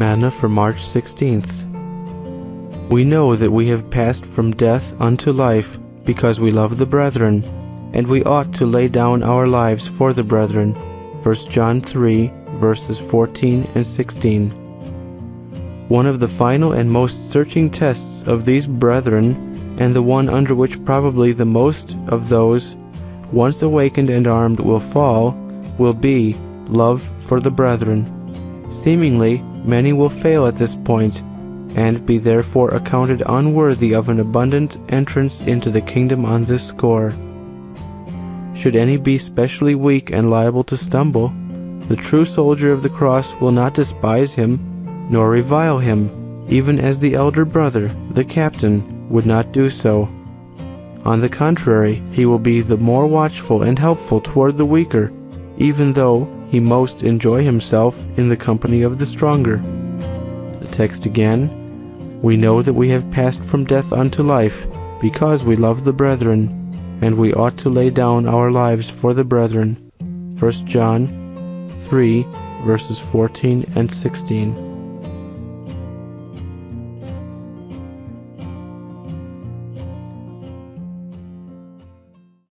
Manna for March 16th. We know that we have passed from death unto life because we love the brethren, and we ought to lay down our lives for the brethren. 1 John 3, verses 14 and 16. One of the final and most searching tests of these brethren, and the one under which probably the most of those once awakened and armed will fall, will be love for the brethren. Seemingly, many will fail at this point, and be therefore accounted unworthy of an abundant entrance into the kingdom on this score. Should any be specially weak and liable to stumble, the true soldier of the cross will not despise him, nor revile him, even as the elder brother, the captain, would not do so. On the contrary, he will be the more watchful and helpful toward the weaker, even though he most enjoy himself in the company of the stronger. The text again We know that we have passed from death unto life, because we love the brethren, and we ought to lay down our lives for the brethren. 1 John 3, verses 14 and 16.